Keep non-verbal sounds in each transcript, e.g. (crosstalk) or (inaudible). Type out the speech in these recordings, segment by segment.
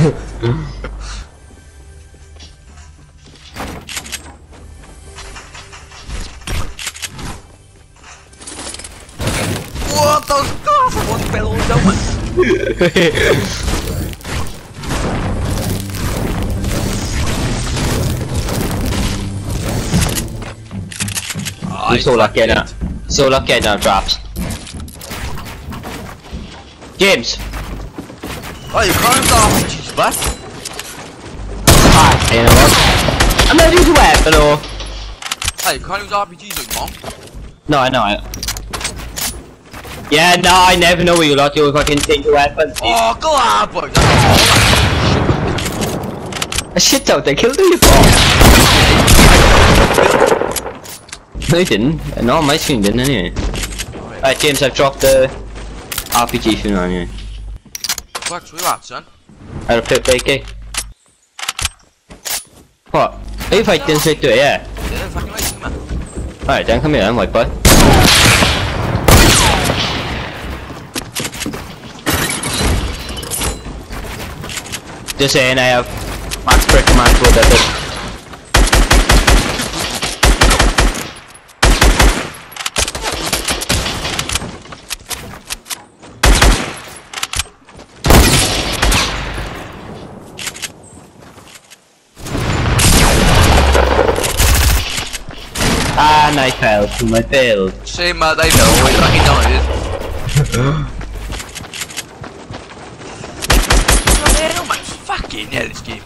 What the god? Someone fell down. You're so lucky now. So lucky now, drops. James! Oh, you can't RPGs, what? Hi, you know what? I'm not using weapon or... Hey, you can't use RPGs on mom. No, I know it. Yeah, no, I never know where you lot you fucking take your weapons. Oh, go on, boy. A shit out there, killed you for. No, you didn't. No, my screen didn't anyway. Alright, James, I've dropped the RPG for you anyway. What's with that, son? I'll play play okay? What? Are you fighting straight to? Yeah. Alright, then come here then, white boy. Just saying, I have max break command for that. Ah, and I fell to my build. Same, mad, I know. We're fucking down it. Oh, oh my fucking hell, this game.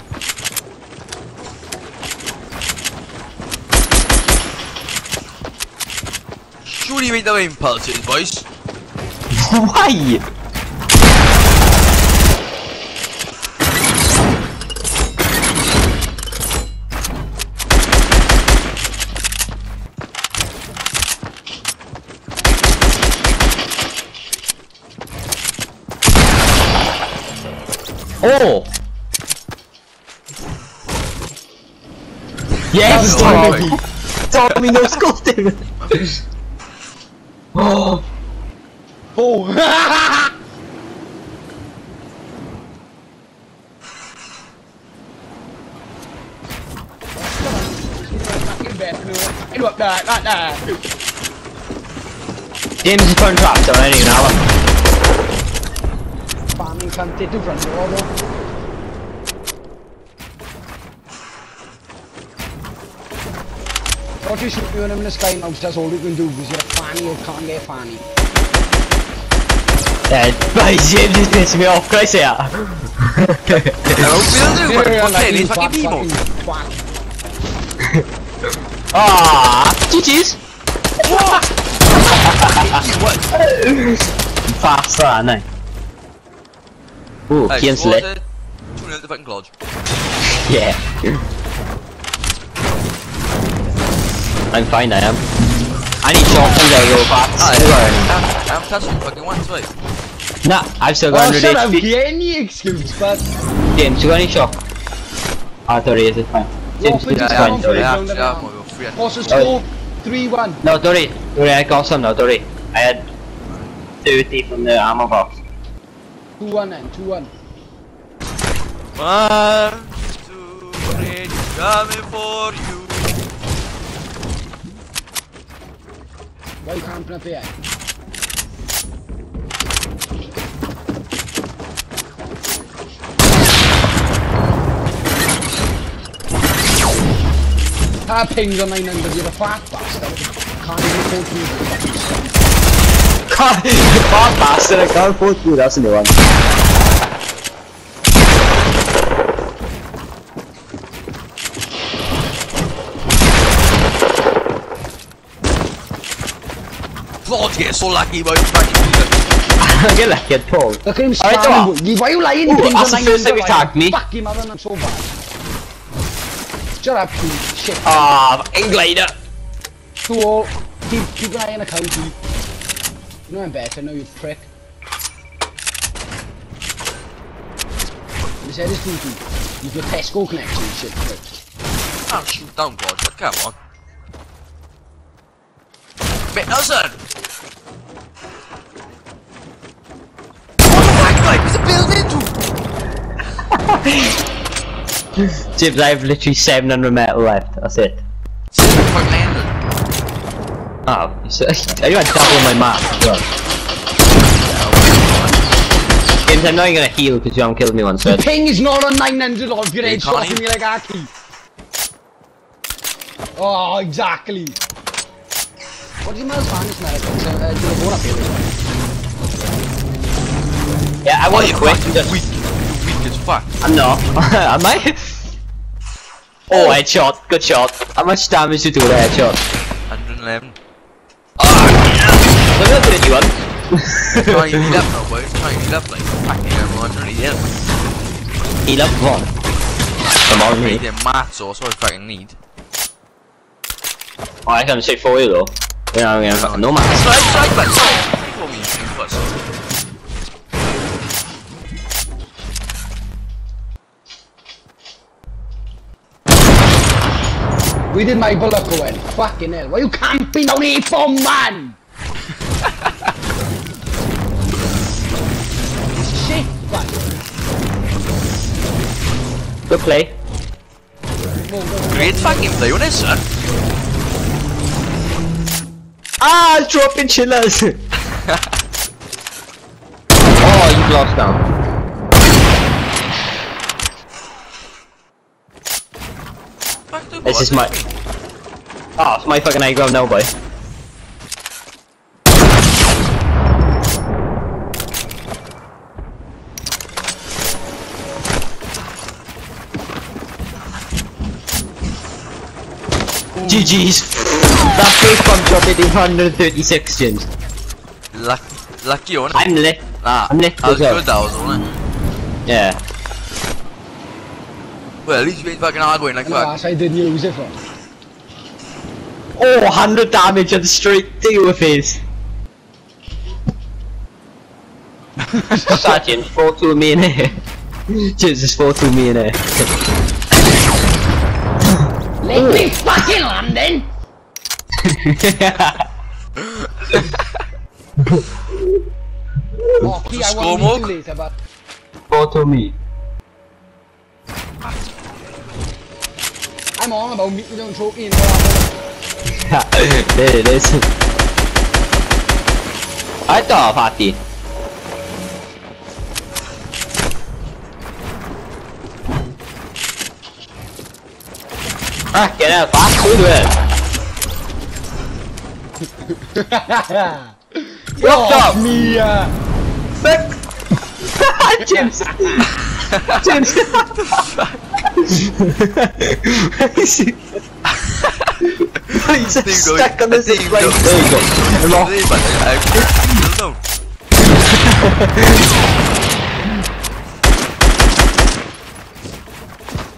Surely you made the impulses, boys. (laughs) Why? Oh! Yes, Oh, Tommy! Tommy, no scolding! (laughs) oh! Oh! Fucking bet, no. Cái luật đời, đoạn đời. James is putting traps on any now. Farming cunt, det er du fra Norge. What you shoot you in the sky mouse, that's all you can do because you're a fanny, you can't get fanny. Yeah, but James is pissing me off, can I say that? Hello, Bill, what the fuck, these fucking people. Twat. Ah, GG's! What? Faster, aren't I? Ooh, Hey, Kian's what was lit. it? 2 0 fucking Lodge. Yeah. I'm fine, I am. I need shots and go go fast. Ah, Who are yeah. I'm, I'm touching fucking once, wait. any? Nah, I've still got Oh, 100 shut up, HP. get any excuse, but... James, you got any shock? Ah, 30 is it fine. James, What it's would fine, say? sorry. Yeah, Don't let yeah, me we're free. What's the score? 3-1. No, Dory, Dory, I got some now, Dory. I had 30 from the ammo box. 2-1 and 2-1. One, two, three, coming for you. Why you can't play here? Ah, pings on 900, you're a fat bastard. Can't even afford to use the fucking stuff. God, fat bastard, I can't afford to, that's a new one. Lord, get so lucky about fucking I get lucky at Paul. Look at him Alright, spamming. Why are you lying? Ooh, Pings that's on the first time 900, he me. Fuck him, man, I'm so bad. Shut up, you shit. Ah, fucking glider. Two all. Keep, keep an eye on the county. You know I'm better, no you prick. His head is too You've got Tesco connection, you shit prick. Can't shoot down, God, but come on. Mate, Nelson! What the fuck, like, there's a building too! James, I have literally 700 metal left. That's it. Fuck. Oh, so, are you on double my map? Well, James, I'm not even gonna heal because you haven't killed me once. So The ping is not on 900 of your Hey, head Connie. shocking me like Aki. Oh, exactly. What do you mean Spanish now? Uh, do you want to yeah, I want you to quit. fucking Just, weak. You weak as fuck. I'm not. (laughs) Am I? Oh, headshot. Good shot. How much damage did you do with a headshot? 111. Oh, yeah. Look at the. Trying to heal up now, boys. Trying to heal up like fucking everyone. Trying to heal. Up one. Come on, Need me. a mat sauce. What I fucking need. Oh, I can say for you though. Yeah, I'm gonna no man. Strike, strike, strike. Where did my bullet go in? Fucking hell. Why you camping down here for, man? Shit, man. Good play. Great fucking play on this, son. Ah, dropping chillers. (laughs) oh, you lost down. Fuck the This is my-. Oh, it's my fucking ground now, boy. GG's. That face bomb shot did 136 James. Lucky, lucky on it. I'm lit. Nah, I'm lit that was well. good, that was, it? Yeah. Well, at least you ain't fucking arguing like No, fuck. that's I didn't use it for. Oh, 100 damage and straight deal with face. (laughs) Sergeant, 4 to me in here. Jesus, 4 to me in here. Let me fucking land then! Oh, Key, I Score want more? to later, but 4 to me. I'm on about me, don't choke in. there it is. I thought party. Ah, out, fast, do it. What the? uh, James! (laughs) James! (laughs) Stuck on this plane. There you go. I,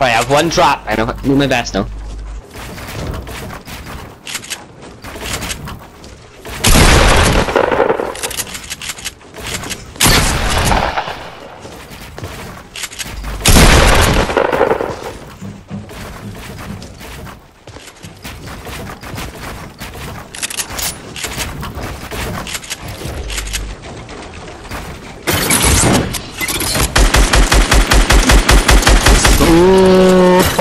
I have one drop. I know, do my best now.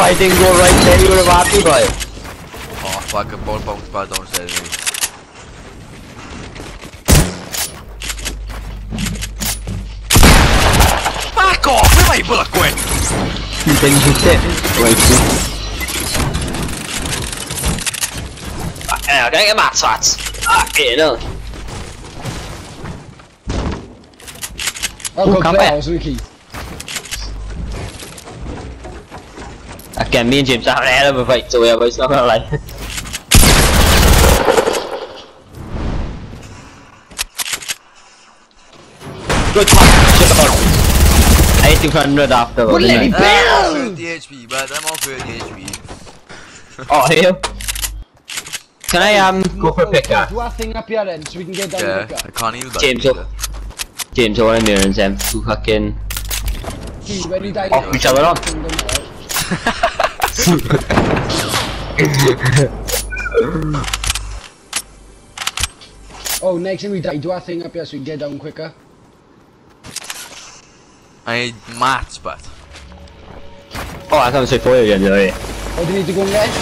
I didn't go right there, you would have happy boy. Oh, fuck, a ball bounced back downstairs. me. Fuck off! Where my bullet going? You didn't hit it. Right. Fucking hell, get your max shots. Fucking hell. I'll Ooh, go come play back. Again, me and James are having a hell of a fight, so yeah, but it's not gonna lie. Good one. 1800 after. Well, let me didn't I? I'm on 30 HP, but I'm on 30 HP. Oh, here. Can I um go for a picker? Do our thing up here then, so we can get down Yeah, quicker. I can't even James, look. James, all I'm hearing is them two fucking Key, when you die, off each other on. (laughs) Oh, next time we die, do our thing up here so we can get down quicker. I need mats, but. Oh, I can't say for you again, sorry. Oh, do you need to go and get on.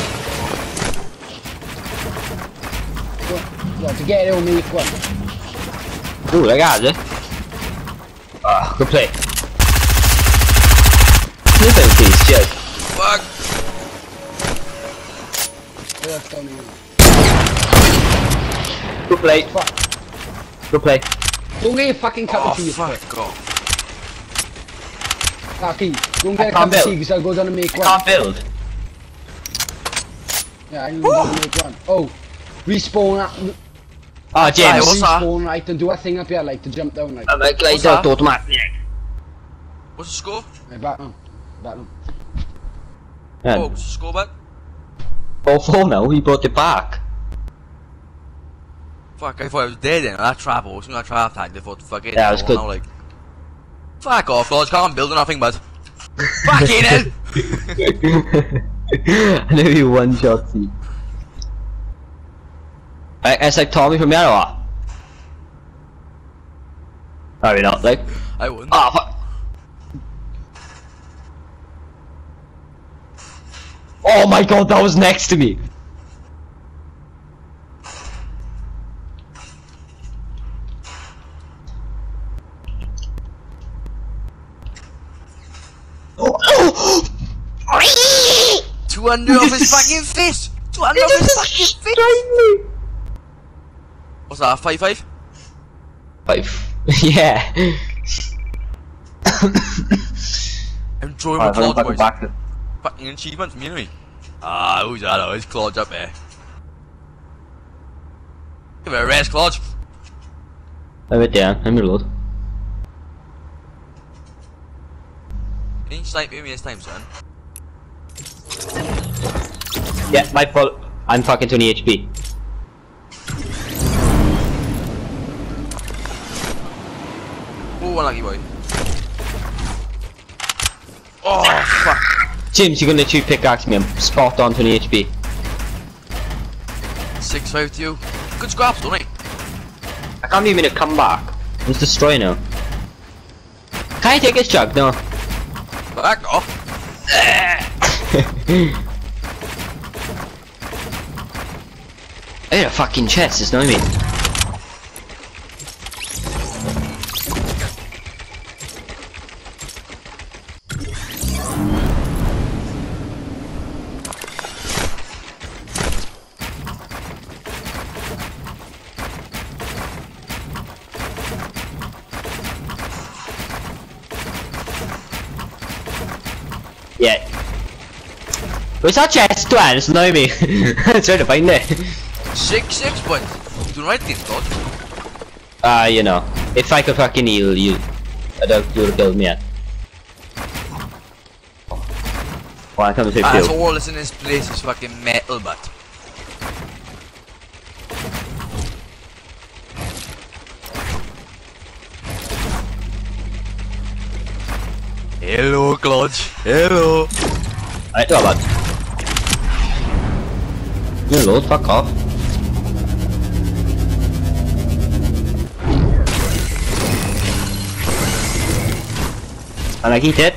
Go to get it on me, go on. Ooh, ragazzi. Ah, good play. This is piece, shit. Fuck! That's down here. Good play. Fuck. Good play. Go and get your fucking cup Oh, of tea. fuck off. Taki, go and get I a can't cup of build. tea because I'll go down and make one. Can't build. Yeah, I'm going to make one. Oh, respawn at Oh, ah, Right, James. what's that? respawn right and do a thing up here like to jump down like. I'm a glide What's out that? automatic. What's the score? Right, back now. Back now. Oh, what's the score, bud? Oh, four now, he brought it back. Fuck, I thought I was dead then. That trap, I was gonna trap tag. I thought, fuck it. Yeah, it was good. now, like, fuck off, Lodge. Can't build nothing, bud. (laughs) Fucking hell! (laughs) I know you one shot see. Right, it's like Tommy from Yarrow. Are we not like? I wouldn't. Ah, fuck. Oh my god, that was next to me. Oh, 200 off his fucking face! 200 off his fucking face! What's that, 5 5? Five. (laughs) yeah. Enjoy my Alright, hold on, Claude, back, boys. back to- Fucking achievement from you. Ah, who's that? Oh, it's Claude up there. Give it a rest, Claude. I'm it down, I'm reload. Can you snipe me this time, son? Yeah, my fault. I'm fucking 20 HP. Oh, unlucky boy. Oh, fuck. James, you're gonna shoot pickaxe me. I'm spot on 20 HP. 6 5 to you. Good scraps, don't he? I can't even come back. It's destroy now. Can I take his jug? No. Back off. I got a fucking chest, it's not me. (laughs) trying to find it. 6 6 points. You doing right thing, Claude. Ah, you know, if I could fucking heal you, I don't you would kill me. Well, I come to save That's you. all that's in this place is fucking metal, but. Hello, Clutch. Hello. Right, go on. Load, fuck off. And I eat it.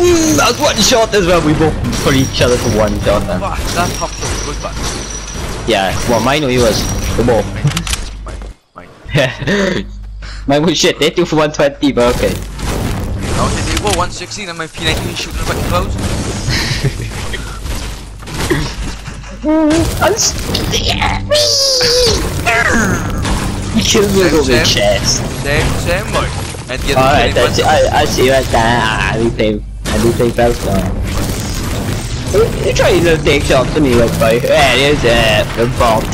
Mm, that was one shot as well. We both put each other to one shot. Then. That pop shot was good, but. Yeah, well, mine or yours? The both. Mine, mine. Yeah. mine was shit. They do for 120, but okay. Okay, they go 116 and my P90 is shooting the fucking clouds. (laughs) I'm scared. You killed me with Same, the chest. Same, same, boy. And Alright, killing that's it. one- I, I see you right there. Ah, we play. I do play fast now. You, you try to take shots at me, like. Yeah, it is, uh, the bomb.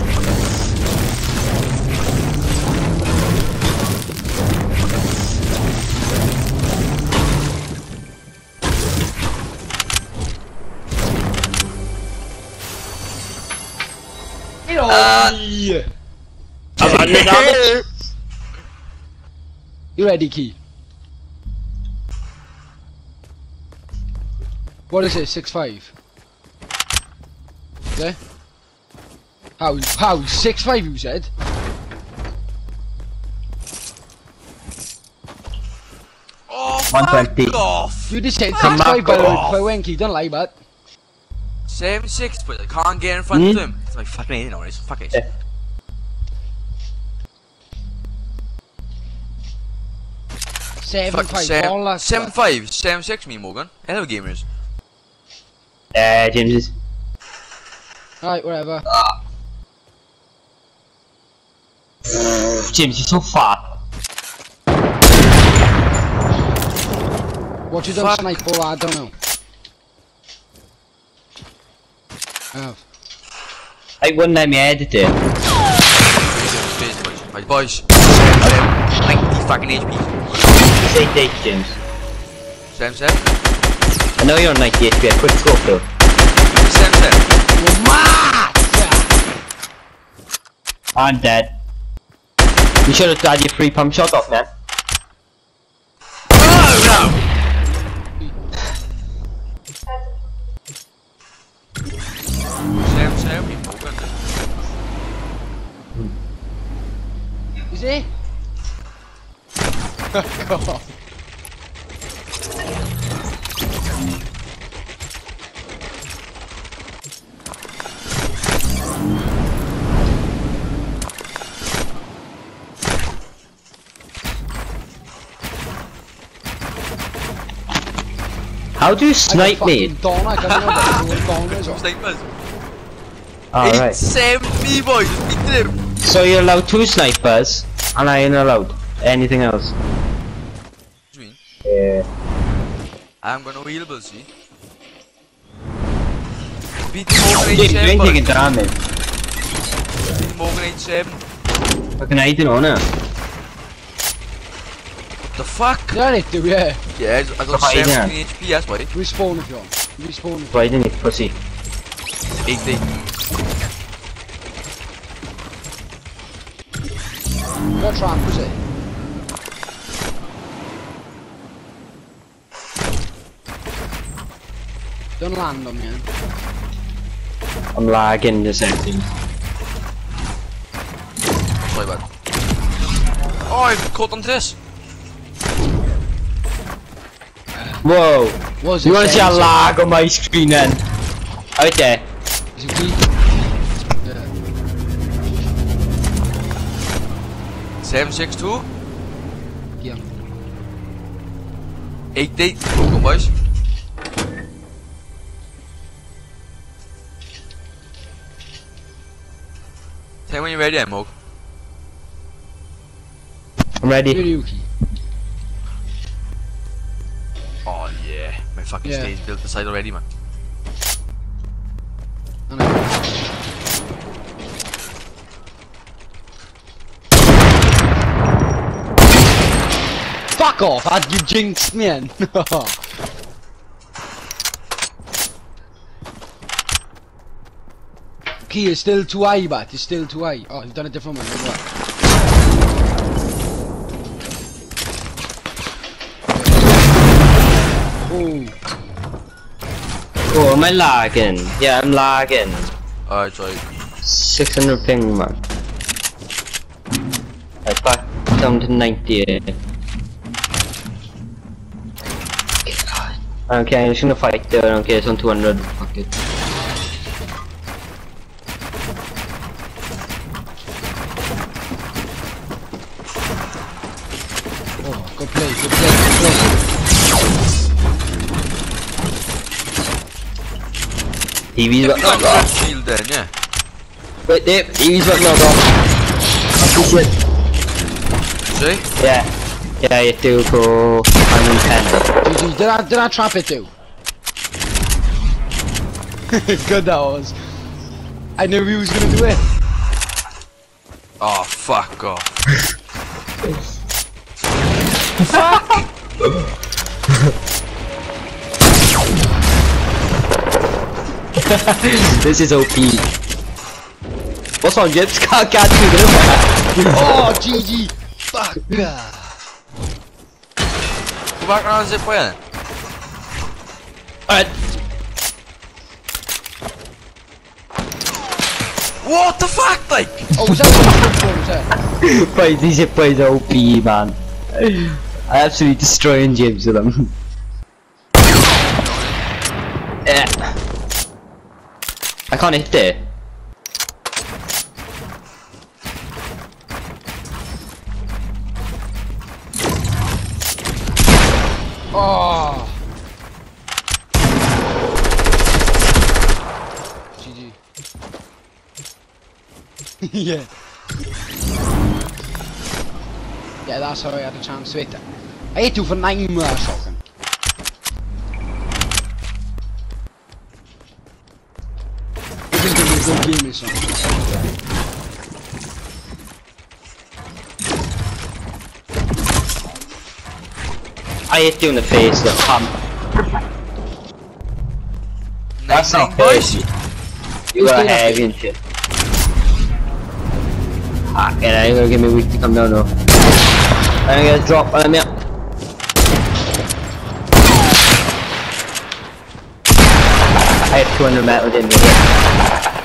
Uh, (laughs) You ready, Key? What is it? Six five. Is it? How? How? Six five? You said. Oh, 120. fuck off! You just said six Come five by the back way, Wenky. Don't lie, but. Seven six, but I can't get in front Hmm? of him. It's like fuck me, you know, it's fuck it. Yeah. Seven Fuck, five. seven, all seven stuff. five, seven six, me Morgan. Hello, gamers. Uh, James is. Alright, whatever. James, you're so fat. What you done Fuck. snipe for? I don't know. I wouldn't let me edit it. Busy, boys. Right, boys. Seven, seven, 90 fucking HP. Say date, James. Seven seven. I know you're on 90 HP, quick scope though. Seven seven. I'm dead. You should have had your free pump shot off, man. (laughs) Oh no! Seven seven, me Morgan. Is it? God. How do you snipe me? Dawn, I don't know what Dawn is. or- Snipers. Alright. Eight seven, me boys. Speak to them. So you're allowed two snipers, and I ain't allowed anything else. What mean? Yeah. I'm gonna wheel, but see. Beat Morgan eight James, you seven. ain't boys. taking damage. Beat Morgan eight seven. Fucking I don't know. What the fuck? Yeah, it do, yeah. Yeah, I got Why, yeah. 17 HP, that's why. Respawn if you want. Respawn if Why didn't you pussy? 80. What trap was it? Don't land on me. eh? I'm lagging the settings. Sorry, bud. Oh, I've caught onto this. Whoa! it You wanna see a sensor? lag on my screen then? Out there. Is it key? Yeah. 762, Yeah. 80. Morgan, boys. Tell me when you're ready, then, Mog. I'm ready. Fucking Yeah. stage built the side already, man. Fuck off! I'd you jinxed me in. (laughs) Key is still too high, but it's still too high. Oh, you've done a different one. Oh, Oh, am I lagging? Yeah, I'm lagging. Alright, sorry. 600 ping, man. Right, back down to 90. Okay, I'm just gonna fight there. I don't care, it's on 200. Fuck it. TV's got Got knocked off. shield then, yeah. Wait, there, TV's oh, got knocked off. Fuck. See? Yeah. Yeah, you do go 110. GG, did I, did I trap it too? (laughs) good that was. I knew he was gonna do it. Oh, fuck off. (laughs) (laughs) (laughs) this is OP. What's on, Jibs? (laughs) Can't catch me, get (laughs) Oh, oh GG! Fuck! yeah. Go back around zip way then. Alright. What the fuck, like? Oh, was that what you was that? Boys, these are boys are OP, man. I absolutely destroying James with them. yeah. I can't hit it. Oh. GG. (laughs) yeah. Yeah, that's how I had a chance to hit it. I hit you for nine more is gonna be a good game, this one. I hit you in the face, the pump. That's not boys. You got heavy and shit. Ah, yeah, you're gonna give me weak to come down now. I'm gonna drop on me. I have 200 metal in me.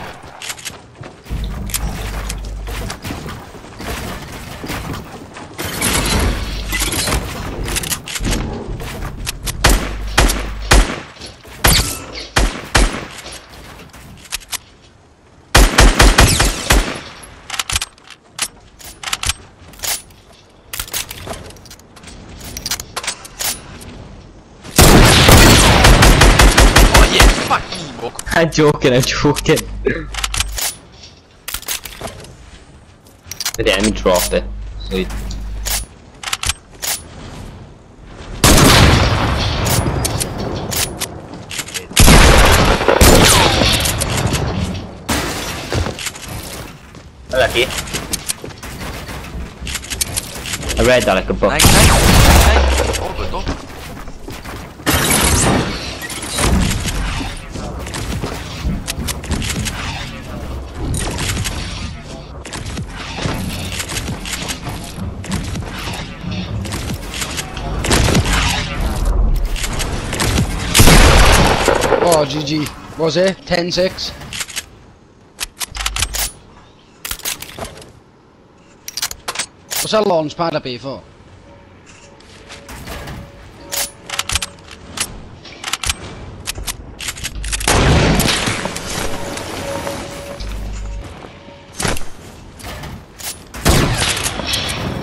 I'm joking, I'm joking. the enemy dropped it. Sweet. Lucky. I read that like a book. Nine, nine, Oh, GG. Was it? 10-6? What's that launch pad up here for?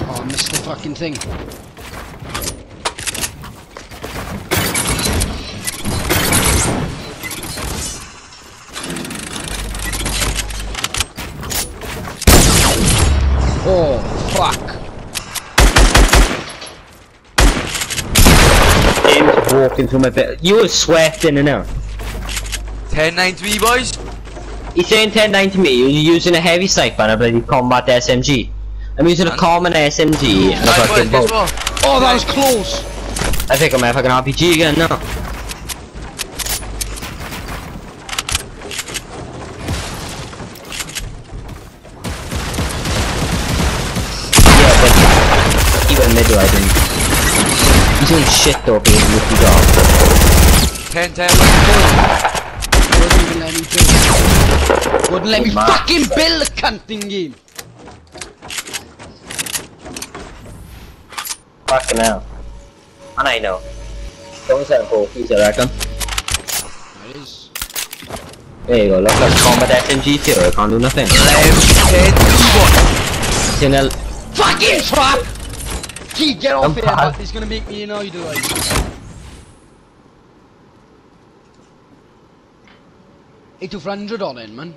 Oh, I missed the fucking thing. Oh, fuck. James walking through my bed. You were sweating and out. 10, 9, 3, boys. He's saying 10-9 to me, you're using a heavy sniper and a bloody combat SMG. I'm using a And- common SMG and a Right, fucking boys, guess what? Oh, that was close. I think I'm a fucking RPG again now. Shit though, being rookie dog. 10, 10, Wouldn't even let me build. Wouldn't let me man. fucking build a cunting game. Fucking hell. And I know. Don't set a focus, I reckon. That is. There you go, look like combat SMG too, I can't do nothing. 11, 10, 3, It's in a Fucking trap! Get off I'm here, bad. it's gonna make me annoyed like. Eight to hundred on in, man.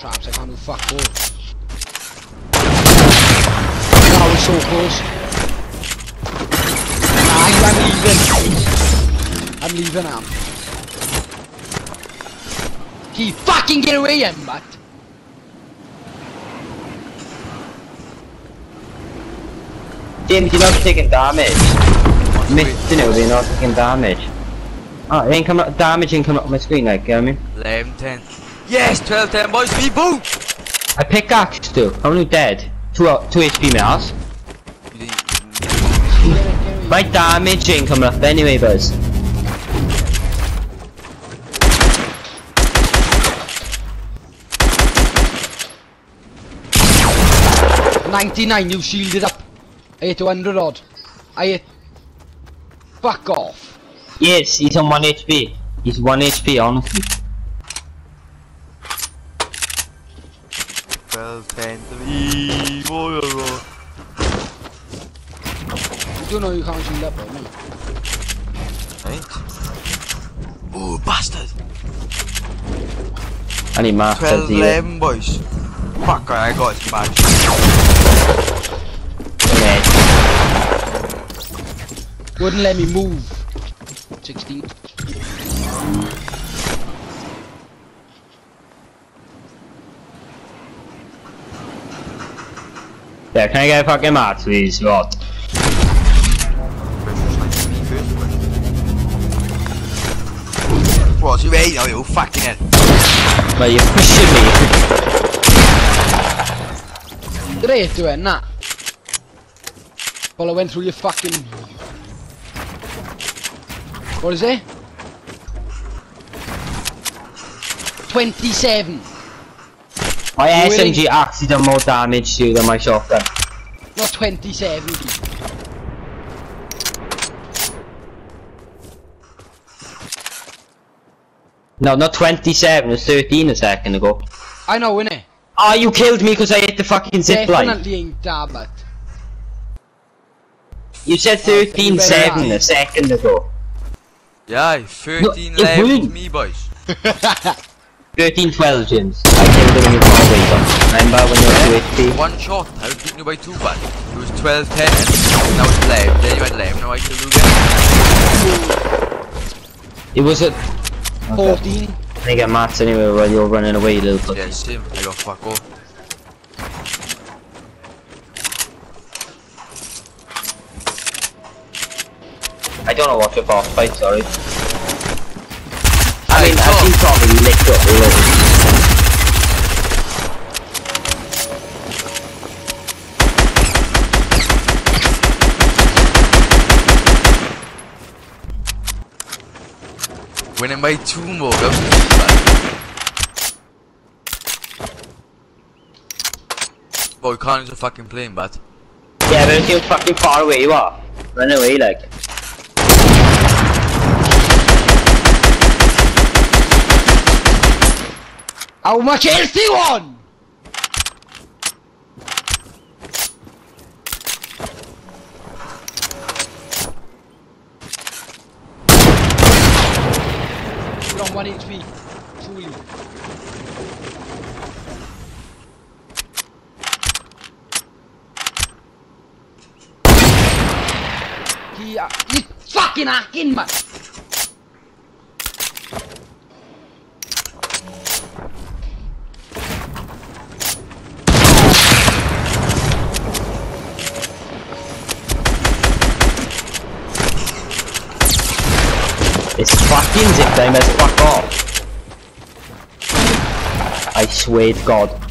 Traps, I can't do fuck all. That was so close. I'm, I'm leaving. I'm leaving, Am. Keep fucking get away, Amber. James, you're not taking damage. missed it, they're not taking damage. Ah, it ain't coming up, damage ain't coming up on my screen, like, you know what I mean? 11, 10. Yes, 12, 10, boys, we boom! I pickaxed too. How many dead? Two, uh, two HP males. My damage ain't coming up anyway, Buzz. Ninety-nine. You shielded up. I hit 200 odd. I hit. Fuck off. Yes, he's on 1 HP. He's 1 HP, honestly. 12, 10, 3, boy, boy. You know you can't shield up, don't you? Right? Oh, bastard! I need master 12, zero. 11, boys. Fuck, I got it, man. Yeah. Wouldn't let me move. 16. Yeah, can I get a fucking mat, please? What? What, you ate? Oh, you fucking hell. Well, you're pushing me. Did I it? Nah. Well, I went through your fucking. What is it? 27. My You willing- SMG actually done more damage to you than my shotgun. Not 27. No, not 27, it was 13 a second ago. I know, innit? Oh, you killed me because I hit the fucking zip line. Definitely ain't that, but. You said Oh, 13 better 7 lie. a second ago. Yeah, 13, it 11 to me, boys. (laughs) 13 12, James. I killed him when you got away though. Remember when you were 2 HP? One shot, I was beating you by two, but it was 12, 10, now it's 11, then you had 11, now I kill you again. It was a. 14. I get mats anyway while you're running away, you little pussy. Yeah, same, I got fuck off. I don't know what your boss fight, sorry. I Hey, mean, Tom. Been probably licked up already. Winning more. Boy, can't use a fucking plane, but. Yeah, but see how fucking far away you are. Run away, like. How much health do you want? You're on 1 HP. Truly. He, uh, fucking hacking, man! It's fucking zip time as fuck off. I swear to God.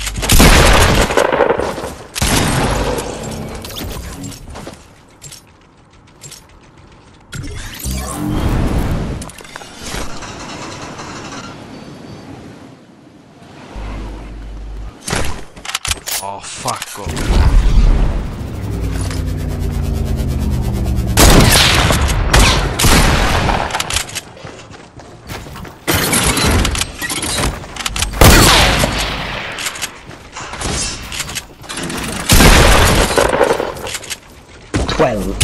Twelve.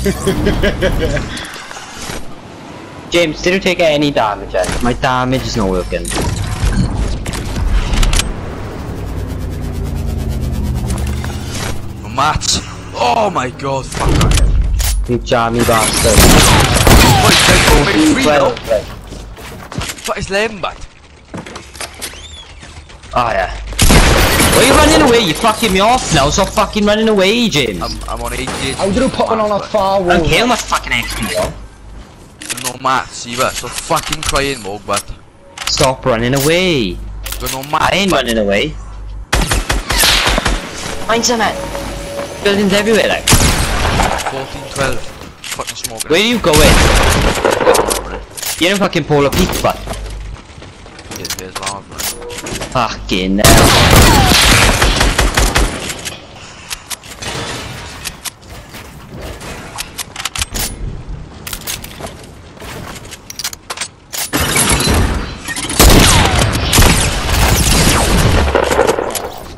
(laughs) James, did you take any damage? Then? My damage is not working. Match. Oh my god, fuck off. You jammy bastard. Oh, Boy, it's like by three now. 12. like. What is 11, but? Oh yeah. Why are you running away? You're fucking me off now. Stop fucking running away, James. I'm, I'm on 88. How do you put one on a far I wall? don't care how much fucking XP you No maths, see but so fucking crying mug, but Stop running away. got no I maths. ain't running away. Find some at buildings everywhere like. 14, 12. Fucking smoking. Where are you going? You're in fucking Polar Peak, but Here's, here's loud, man. Fucking hell.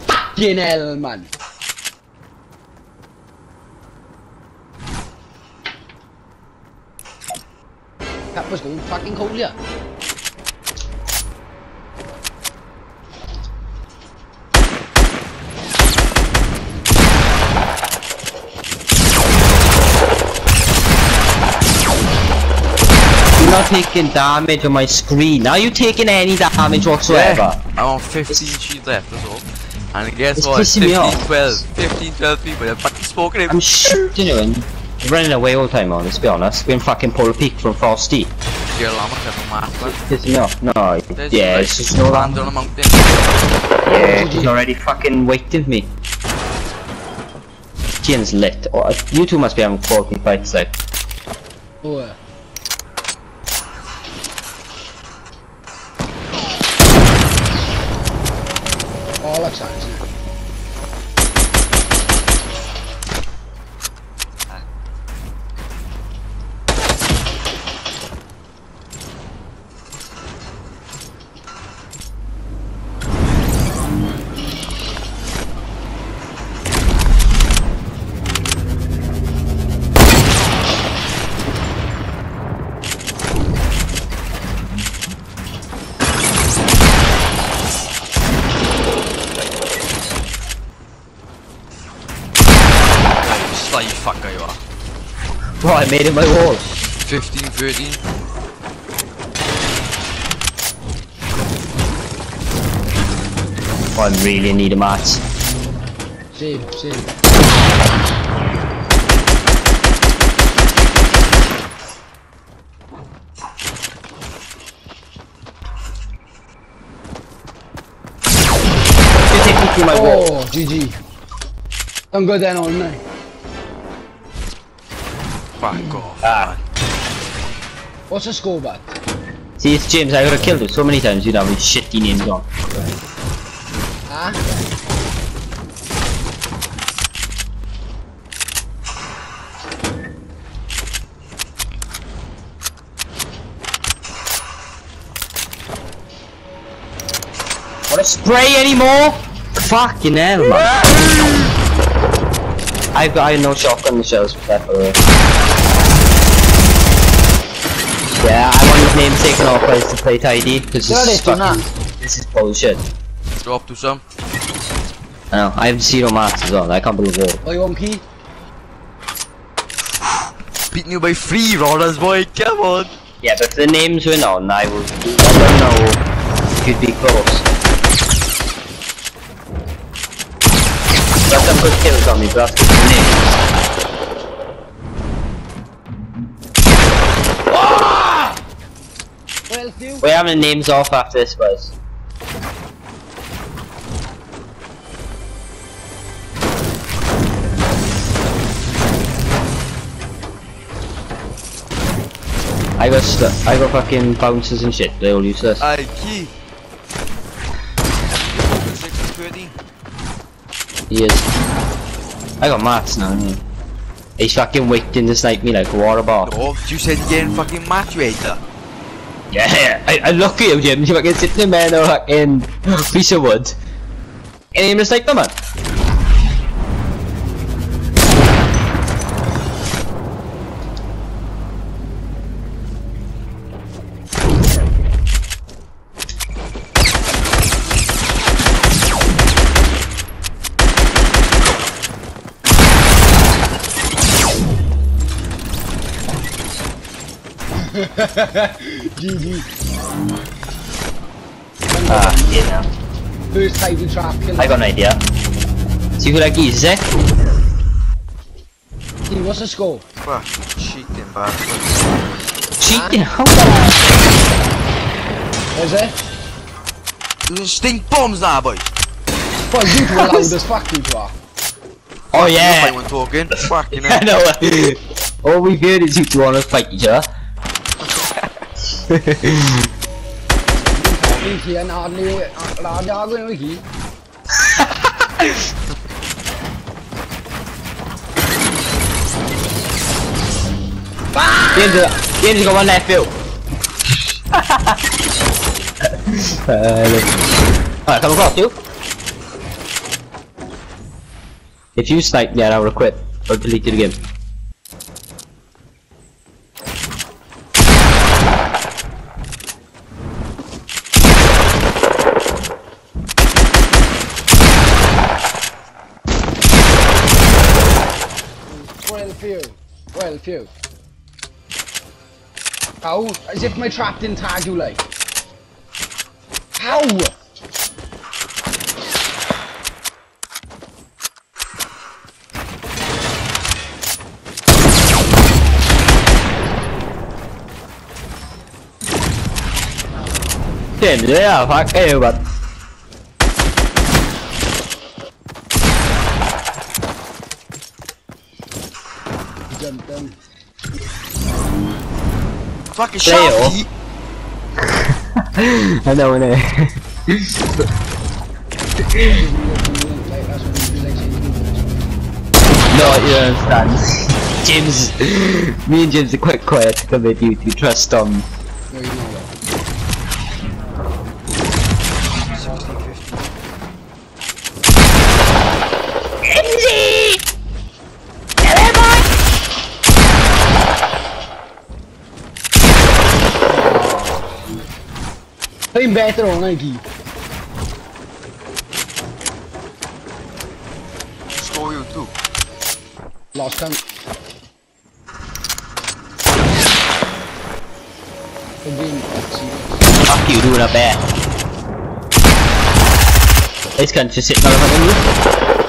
Fucking hell, man. That was going fucking cold, yeah. Not taking damage on my screen. Are you taking any damage whatsoever? I'm on 15 shields left, that's all. And guess It's what? pissing me 15, off. 12. 15, 12 people. They're fucking smoking him. I'm shooting you and you're running away all the time on, let's be honest. We're in fucking Polar Peak from Frosty. Your llama kept a math, man. Pissing me off. No, There's yeah, it's just no land land. on a mountain. Yeah, he's already fucking waiting for me. Gian's lit. Oh, you two must be having quality fights like. Oh, uh. Oh, made it my wall. 15, 13. Oh, I really need a match. Same, same. You take me through my wall. Oh, GG. Don't go down all night. Fuck off. Ah. What's the score, bud? See, it's James, I would have killed you so many times you'd have these shitty names on. Ah? Wanna spray anymore? Fucking hell, man. (laughs) I've got I have no shotgun shells for that, by the way. Yeah, I want his name taken off by to play tidy, because this is fucking, this is bullshit. Drop to some. I know, I have zero marks as well, I can't believe it. Oh, you want key? Beating you by three rollers, boy. Come on. Yeah, but if the names were known, I would, I would know if you'd be close. Got some good kills on me, but that's the names. We're having names off after this, boys. I got stu- I got fucking bouncers and shit. They're all useless. Aye, key. 6 and 13. He is. I got mats now. yeah. He's fucking waiting to snipe me like a water ball. Oh, you said you're getting fucking match later. Yeah, I, I look at you, Jim. You fucking sitting there, man, or fucking piece of wood. And aim to snipe them, man. GG. Ah, yeah. First time we trap kill. I got an idea. See who that geese is, eh? Hey, what's the score? Fuck, cheating bastard. Cheating? How Is it? There's stink bombs now, boy. Boy, you two are loud as fuck, you two are. Oh You yeah! when talking. (laughs) Fucking I hell. know. (laughs) All we've heard is you two want to fight each other. Got one left field. Alright, come across you. If you snipe, yeah, I will quit. Or delete it again. Well few. Well few. How? As if my trap didn't tag you like. How? James, yeah, fuck you, but Fucking Leo. shafty. (laughs) I know, innit? Like, what you like saying. no, you don't understand. James, me and James are quite quiet to come with you to trust um Playing better on Nike. Score you too. Lost count. Again. Fuck you doing up there. This cunt's just sitting on the fucking roof.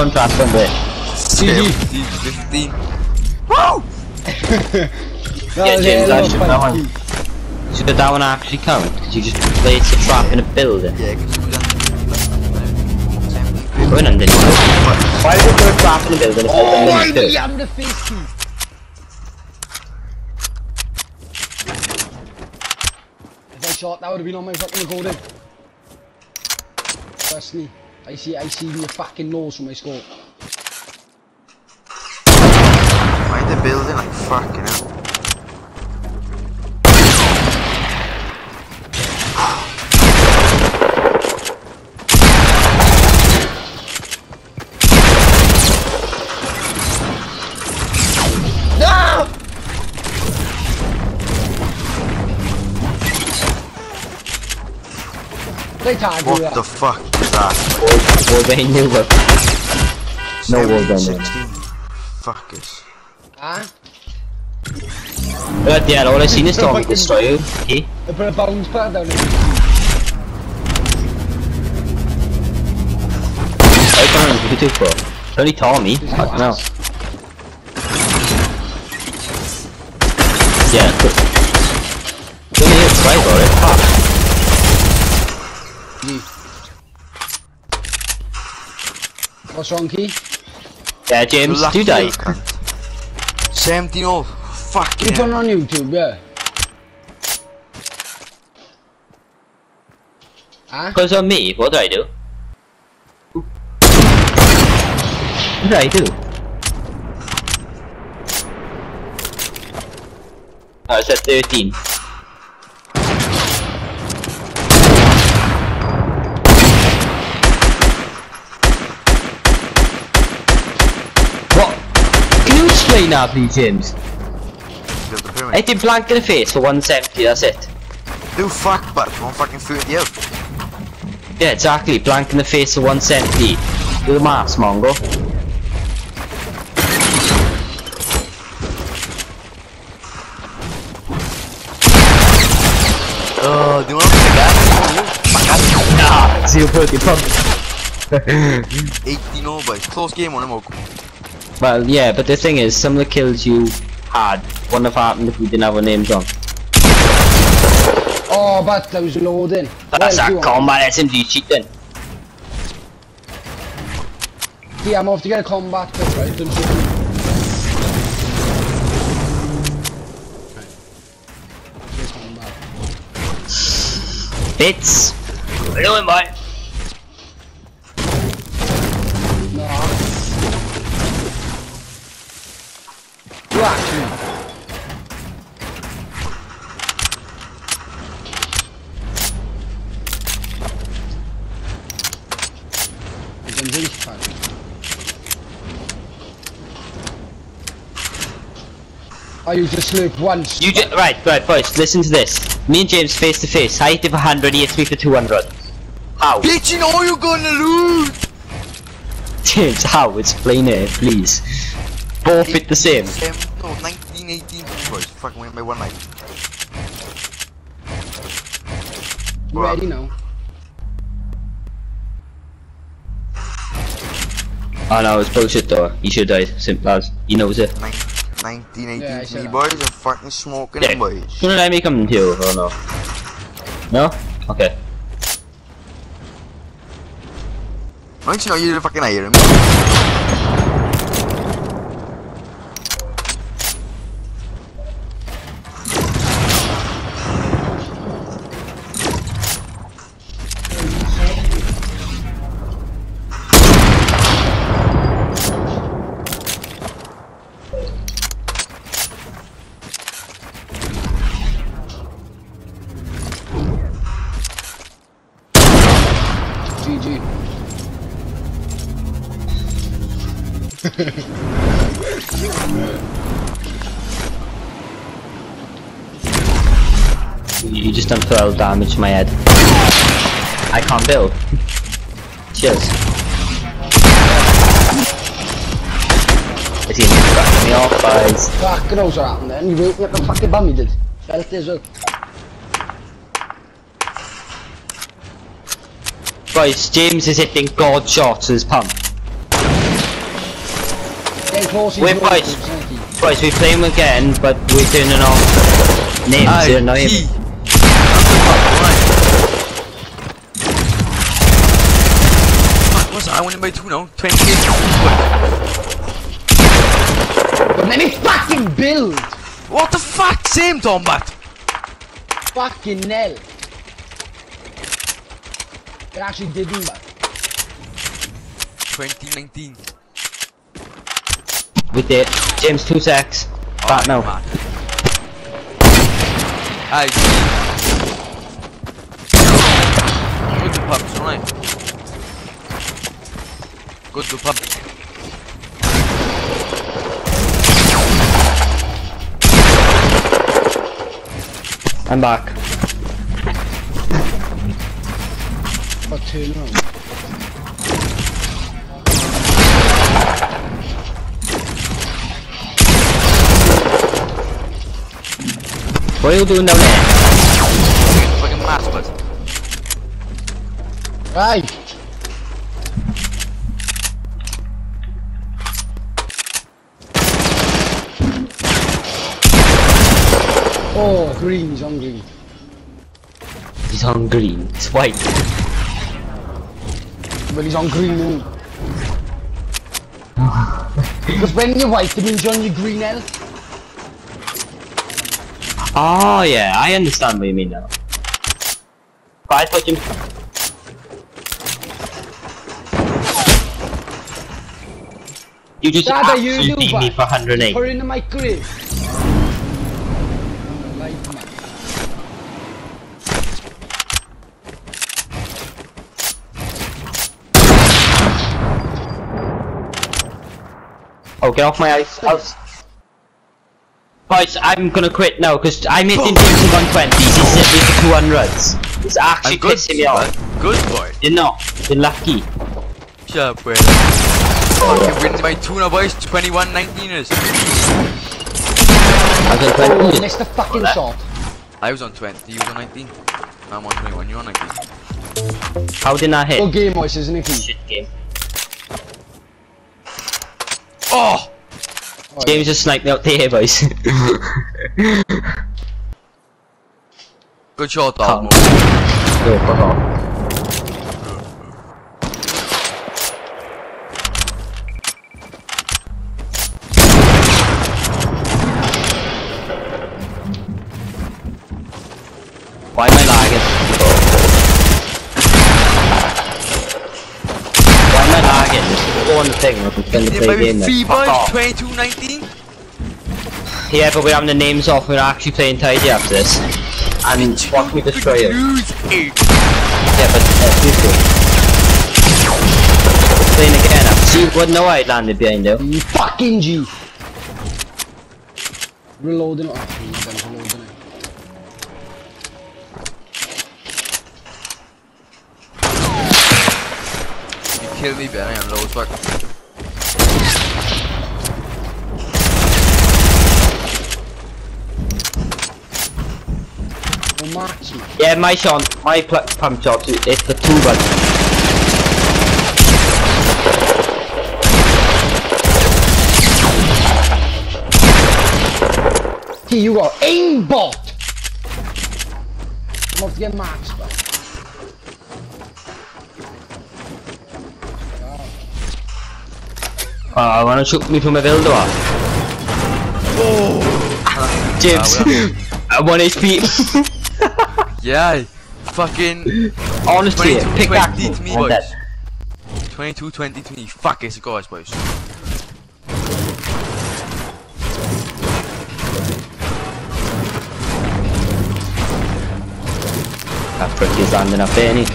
Contrast from there. GG. 15. Woo! Yeah, James, a I should know funky. one. So did that one actually count? Because you just placed a trap in a building. Yeah, because you done. Going under. Why did you put a trap in a building Oh, it's why a did building? you have the face key? If I shot, that would have been on my fucking golden. Trust me. I see, I see your fucking nose from my scope. Why the building like fucking hell? They tag you What that. the fuck is that? Well, they knew what. No wall down there. 16. Fuckers. Huh? But yeah, all I seen is Tommy destroy you. Okay? They put a bounce pad down there. I can't do it for. It's only Tommy. Fuck no. Yeah, but. It's only hit twice already. Fuck. What's wrong, Key? Yeah, James, do die. 17 all. Fucking You put it hell. on YouTube, yeah. Huh? Because of me, what did I do? What did I do? Oh, it's at 13. You explain that, please, James? Build the I pyramid. did blank in the face for 170, that's it. Do fuck, but one fucking 30 out. Yeah, exactly. Blank in the face for 170. Do the maths, Mongo. Oh, do you want to pegar? Nah, see you put your pump. 18 all boys. Close game on him, Oak. Well, yeah, but the thing is, some of the kills you had wouldn't have happened if we didn't have our names on. Oh, but I was loading. That's Well, a you- combat SMG cheating. Yeah, I'm off to get a combat kit, right? Don't shoot me. Bits. What are you doing, boy? I used to slurp once. You just right, right, boys. Listen to this. Me and James face to face. I Height of 100, he hits me for 200. How? Bitch, you know you're gonna lose! James, how? Explain it, please. Both hit the same. No, 19, 18 boys. Fucking win by one night. You ready now? Oh no, it's bullshit though. He should have die. Simple as. He knows it. Nine, 19, 18 Yeah, I to said me, that. boys. I'm fucking smoking Yeah. boys. Shouldn't I make him too? Oh no. No? Okay. Don't you know you're the fucking iron damage to my head. I can't build. Cheers. Is he cracking me off, guys? Fuck knows what happened then. You woke me up and fucking bum you did. Felt it as well. Guys, James is hitting god shots with his pump. Getting close, he's Wait, loaded, boys. Guys, we play him again, but we're turning off names. Aye, They're annoying. Gee. Fuck, what's that? I won by two now. 20 But let me fucking build! What the fuck? Same combat. Fucking hell. It actually didn't, but. 2019. We did. James, two secs. Back now. Aye. Good to pubs, right? Good to pub. I'm back. But turn around. What are you doing down there? Fucking mass, but. Right! Oh, green, he's on green. He's on green. It's white. Well, he's on green. Because when you're white, it means you're on your green health. Oh yeah, I understand what you mean now. But I thought you. You just Dad, are you absolutely do, beat me for 108. Put in the microwave. Oh, get off my ice. house. Boys, I'm gonna quit now because I'm hitting James in 120s. He's hitting me for 200s. It's actually I'm good, pissing me off. Good boy. You're not. You're lucky. Shut up, bro. Fucking win by two now, boys. 21 19ers. I was Oh, on you 20. missed the fucking that? shot. I was on 20, you was on 19. I'm on 21, You're on 19. How did I hit? Good game, boys, isn't it? Shit game. Oh! Oh, James just sniped me out there, (laughs) boys. Good shot. Dalmo. Go, trying to Yeah, play a game three then. Boys, off. 22 19. Yeah, but we're having the names off, we're actually playing tidy after this. And watch me destroy you. Lose eight. Yeah, but uh, seriously. Playing again. I see what no I landed behind you. You fucking G. Reloading. Oh, you done reloading it. Me, Ben. I am low as fuck. Yeah, my shot, my pl- pump shot, it's the two button. Here you go. Aimbot! I'm off to get matched, bro. Oh, I wanna shoot me from a builder. Oh! James, Ah, I'm 1 HP. Yeah, fucking Honestly, 22 pick 20 that to me, boys. 22 20 to me. Fuck, it's a guys, boys. That prick is landing up there, ain't he?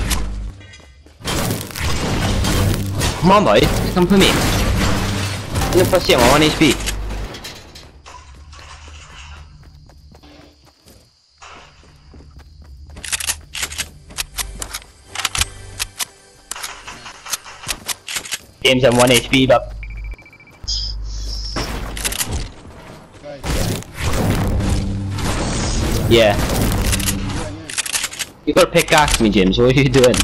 Come on, boy. Come for me. In the first game, I'm 1 HP. James, I'm 1 HP, but yeah. You gotta pickaxe me, James. What are you doing? (laughs)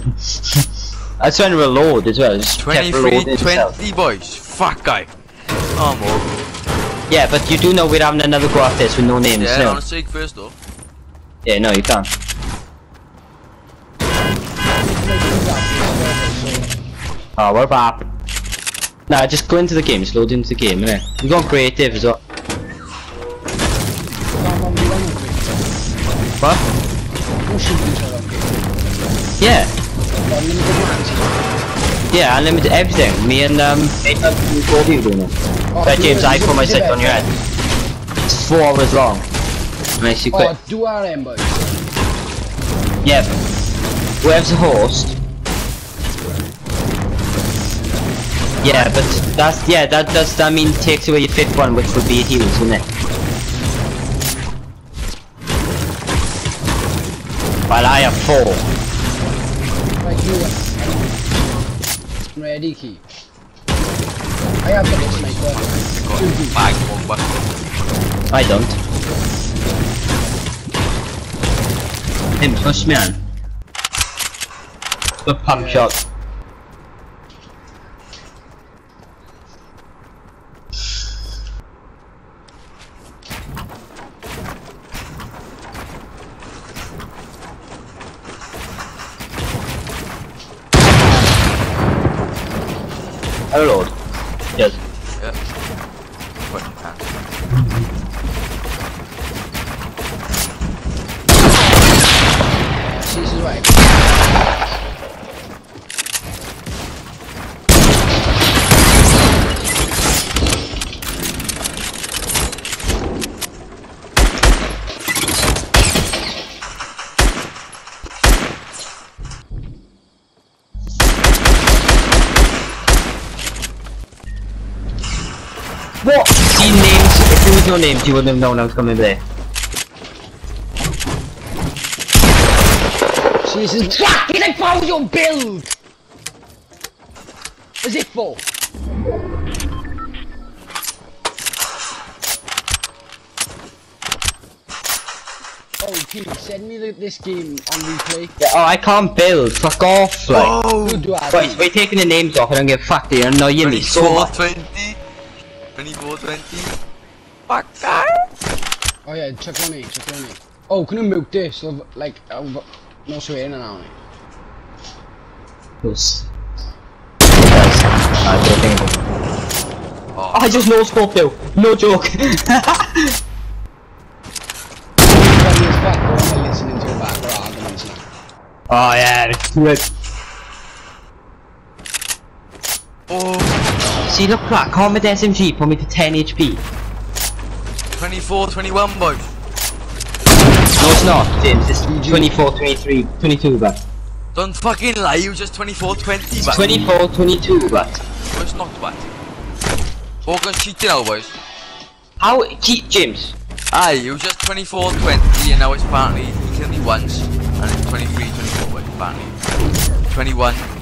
I was trying to reload as well. Just 23 reloading itself. 20, boys. Fuck, guy. Oh, more. Yeah, but you do know we're having another go after this with no names, Yeah, no? on a sig first, though. Yeah, no, you can't. Oh, what about? Nah, just go into the game. Just load into the game, innit? You go on creative as well. What? Yeah, yeah, unlimited everything. Me and um, what are you doing? Oh, Right, James, I put my stick on your head. It's four hours long. Nice, you quit. Oh, do our boys. Yeah. Where's the host? Yeah, but that's yeah, that does that mean takes away your fifth one, which would be heals, wouldn't it? While I have four. Right, you. Ready, key. I have got this, mate. Got bag one, I don't. Him, push me on. The pump Yeah. shot. Oh lord. Yes. No names you wouldn't have known I was coming there. Jesus fucking I found your build! Is it for? Oh, Pete, send me the, this game on replay. Yeah, oh, I can't build, fuck off, like. Oh! Good do I? Right, we're taking the names off, I don't give a fuck, you're annoying me so 24, much. 20. 24, 20. Fuck that. Oh yeah, check on me, check on me. Oh, can you mute this? So, like, uh, no swearing now. Yes. I'm joking. Oh, I just no scope though, no joke. Everybody is back, go on listening to your back or arguments now. oh yeah, it's good. oh. See look crack, calm with SMG, put me to 10 HP. 24, 21, boys. No it's not, James, it's 24, 23, 22 but. Don't fucking lie, you just 24, 20, but. 24, 22 but. Oh, it's not bad. Organ's cheating now, boys. How, G James? Aye, it was just 24, 20, and now it's apparently he killed me once, and it's 23, 24, boys, apparently. 21.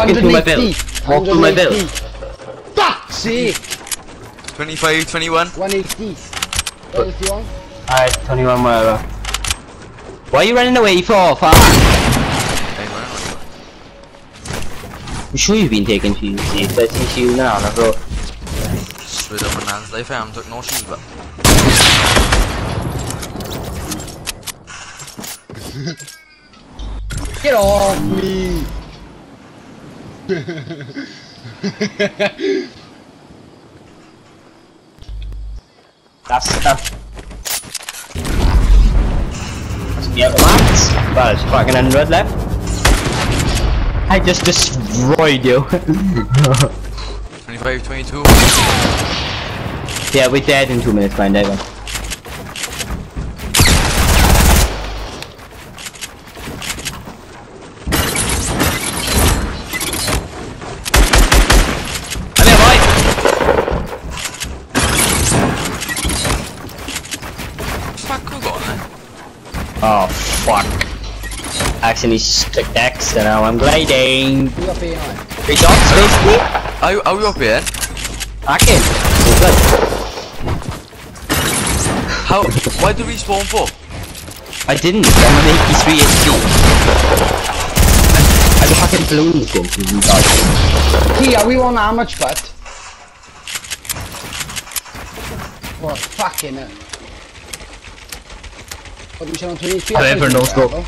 Walk into my build. Walk to my build. Fuck's sake! 25, 21. 180. What is the one? Alright, 21 whatever. Why are you running away for? Fuck! I'm sure you've been taking shoes, see, 13 shoes now, and I thought, Straight up my hands, life I am took no shoes, but. Get off me! That's, that's... Yeah, max. Well, it's fucking 100 left. I just destroyed you. 25, 22. yeah, we're dead in two minutes, mind David. I'm here, boy! Fuck, who got on there? Oh, fuck. Actually, stick X, and now I'm gliding. You got behind. Three shots, basically. Are you, are you up here? Back in. Good. How? Why do we spawn for? I didn't. I'm an 83 HP. I got fucking balloons in. You guys. Key, are we on how much but? What fucking hell. What we on 23? However, no scope.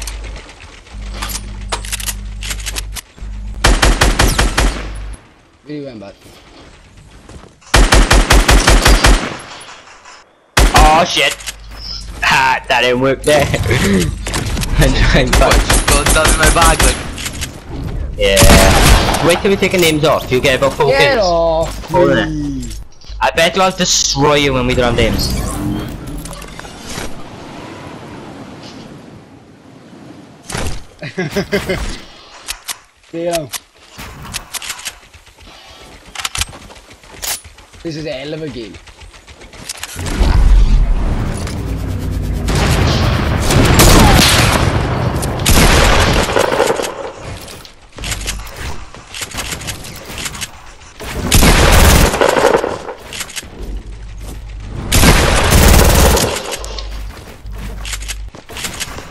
Where you went, bud? Oh shit. Ha, that didn't work there. (laughs) I'm trying What? back. Just got down in my bag, like. Yeah. Wait till we take our names off. You get about four Get kills. off Hold! I bet I'll destroy you when we do our names. (laughs) Damn. This is a hell of a game.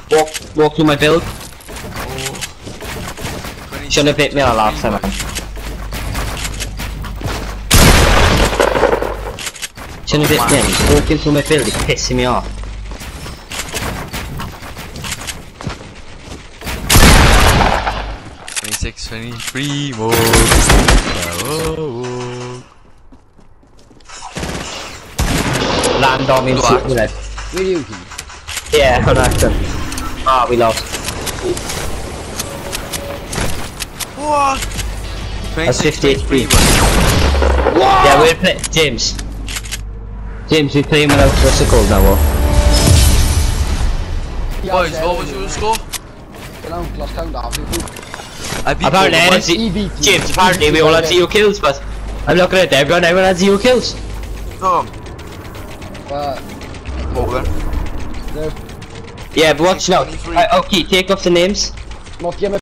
Walk, walk through my build. 20, Shouldn't have hit me on the last time. Man. Shouldn't have. He's walking through my build. He's pissing me off. Twenty-six, twenty-three more. Oh, Land on me and Go shoot back. me like. Where you? Yeah, on accident. Ah, we lost. What? That's 50 HP. 21. Yeah, we're play James. James, we're playing without what's it called now, what? Boys, what was your score? Get on, lost count off. I beat Apparently, both of I us. see, EBT. James, apparently we all had zero kills, but I'm looking at everyone, everyone had zero kills. Oh, But, Morgan. no. Yeah, but watch now. 23. Uh, okay, take off the names. Not game